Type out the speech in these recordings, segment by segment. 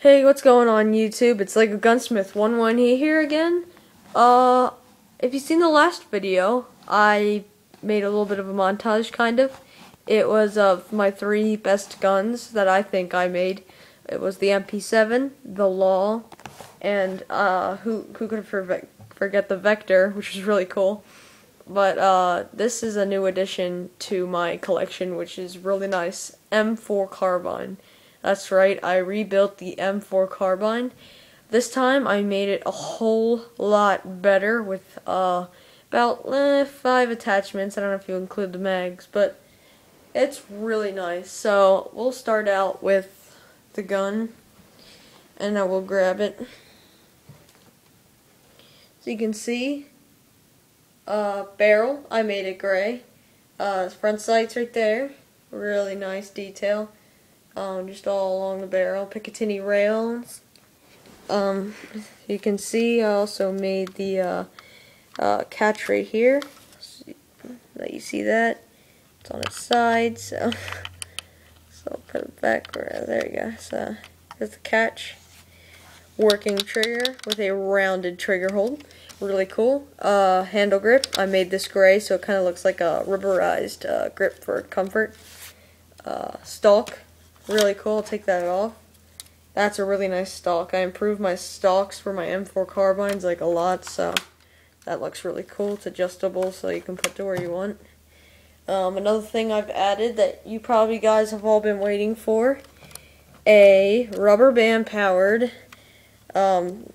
Hey, what's going on YouTube? It's Lego Gunsmith 118 here again. Uh, if you've seen the last video, I made a little bit of a montage, kind of. It was of my three best guns that I think I made. It was the MP7, the Law, and uh, who who could forget the Vector, which is really cool. But uh, this is a new addition to my collection, which is really nice. M4 Carbine. That's right, I rebuilt the M4 Carbine. This time I made it a whole lot better with uh, about eh, five attachments. I don't know if you include the mags, but it's really nice. So we'll start out with the gun, and I will grab it. So you can see, uh, barrel, I made it gray. Uh, front sights right there, really nice detail um, just all along the barrel. Picatinny rails. Um, you can see I also made the uh, uh, catch right here. Let you see that. It's on its side, so so I'll put it back where there you go. So there's the catch. Working trigger with a rounded trigger hold. Really cool. Uh, handle grip. I made this gray so it kind of looks like a rubberized uh, grip for comfort. Uh, stock really cool. I'll take that off. That's a really nice stock. I improved my stocks for my M4 carbines like a lot, so that looks really cool. It's adjustable, so you can put to where you want. Um, another thing I've added that you probably guys have all been waiting for, a rubber band powered um,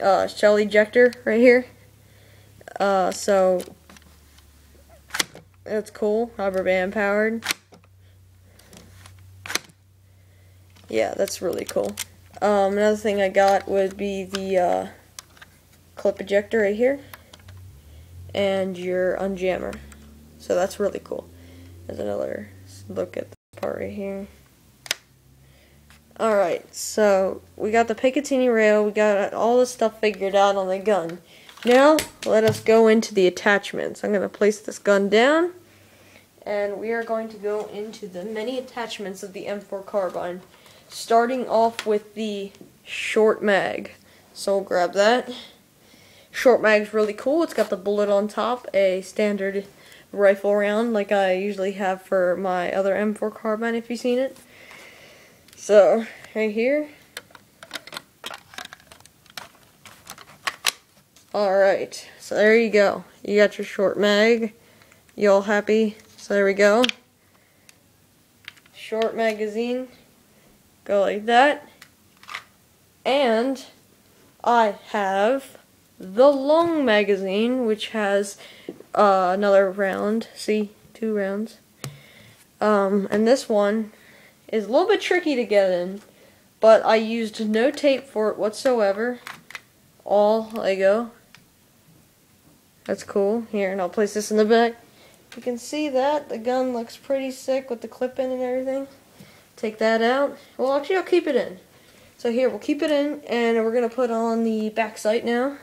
uh, shell ejector right here. Uh, so that's cool, rubber band powered. Yeah, that's really cool. Um, another thing I got would be the uh, clip ejector right here and your unjammer. So that's really cool. There's another look at this part right here. Alright, so we got the Picatinny rail, we got all the stuff figured out on the gun. Now, let us go into the attachments. I'm going to place this gun down, and we are going to go into the many attachments of the M4 carbine starting off with the short mag. So we'll grab that. Short mag's really cool. It's got the bullet on top, a standard rifle round like I usually have for my other M4 carbine if you've seen it. So, right here. Alright, so there you go. You got your short mag. You all happy? So there we go. Short magazine go like that. And I have the long magazine, which has uh, another round. See, two rounds. Um, and this one is a little bit tricky to get in, but I used no tape for it whatsoever. All Lego. That's cool. Here, and I'll place this in the back. You can see that. The gun looks pretty sick with the clip in and everything. Take that out. Well, actually, I'll keep it in. So here, we'll keep it in, and we're going to put on the back sight now,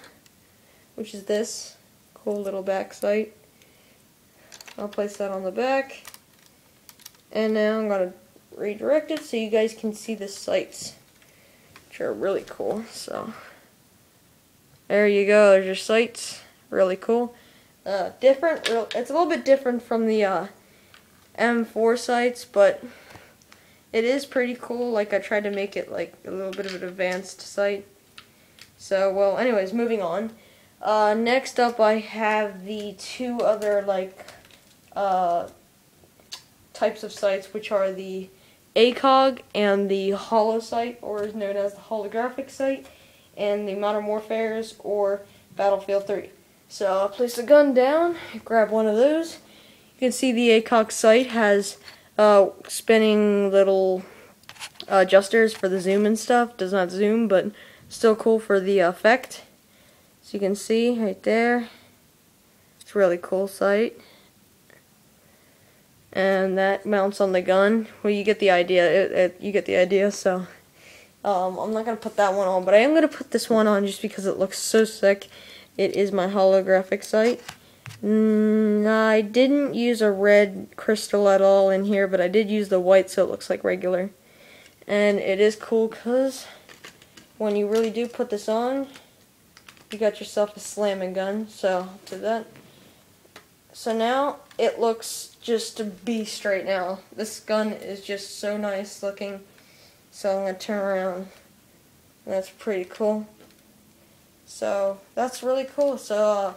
which is this cool little back sight. I'll place that on the back. And now I'm going to redirect it so you guys can see the sights, which are really cool. So there you go. There's your sights. Really cool. Uh, different. It's a little bit different from the uh, M4 sights, but it is pretty cool. Like I tried to make it like a little bit of an advanced sight. So well, anyways, moving on. Uh, next up, I have the two other like uh, types of sights, which are the ACOG and the Holo sight, or is known as the holographic sight, and the Modern Warfare's or Battlefield 3. So I'll place the gun down, grab one of those. You can see the ACOG sight has uh, spinning little uh, adjusters for the zoom and stuff. Does not zoom, but still cool for the effect. As you can see right there. It's really cool sight. And that mounts on the gun. Well, you get the idea. It, it, you get the idea. So um, I'm not gonna put that one on, but I am gonna put this one on just because it looks so sick. It is my holographic sight. Mm, I didn't use a red crystal at all in here, but I did use the white so it looks like regular. And it is cool because when you really do put this on, you got yourself a slamming gun. So, do that. So now it looks just a beast right now. This gun is just so nice looking. So I'm going to turn around. That's pretty cool. So that's really cool. So uh,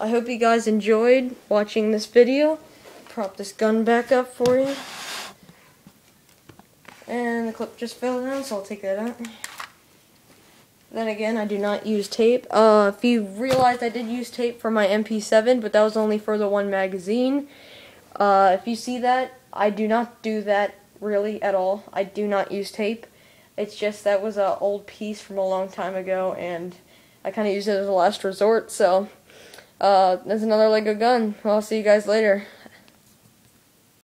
I hope you guys enjoyed watching this video. Prop this gun back up for you. And the clip just fell down, so I'll take that out. Then again, I do not use tape. Uh, if you realized I did use tape for my MP7, but that was only for the one magazine. Uh, if you see that, I do not do that really at all. I do not use tape. It's just that was an old piece from a long time ago, and I kind of use it as a last resort. So, uh, there's another Lego gun. I'll see you guys later.